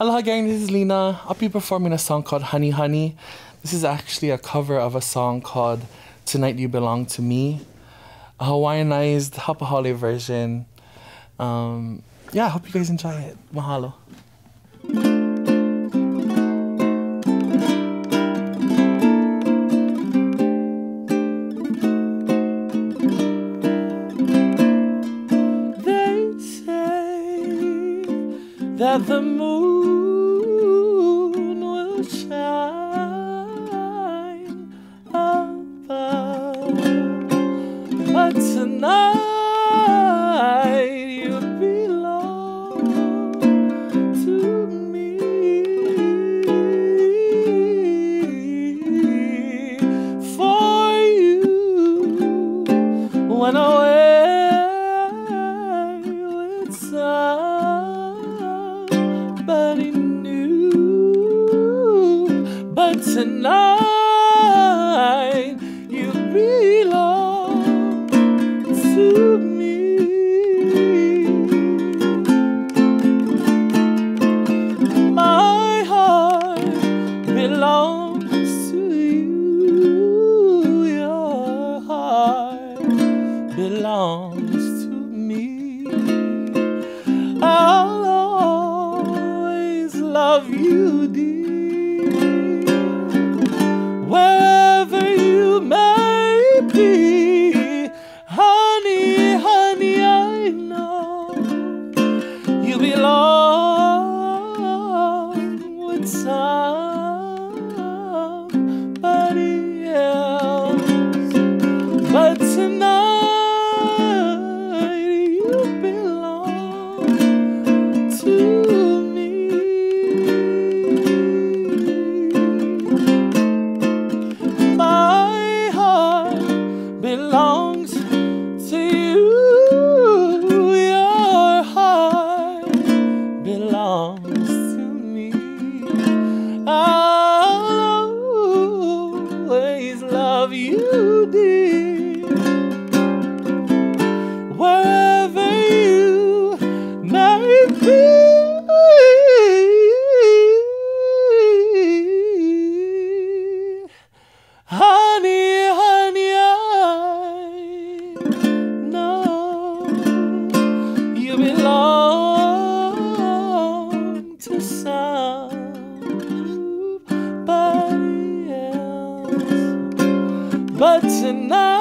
Aloha gang, this is Lina. I'll be performing a song called Honey Honey. This is actually a cover of a song called Tonight You Belong to Me, a Hawaiianized Hapa Haole version. Um, yeah, I hope you guys enjoy it. Mahalo. They say that the moon tonight you belong to me. For you went away with somebody new, but tonight you belong belongs to me. I'll always love you, dear. Wherever you may be, honey, honey, I know you belong with somebody else. But tonight I'll tonight.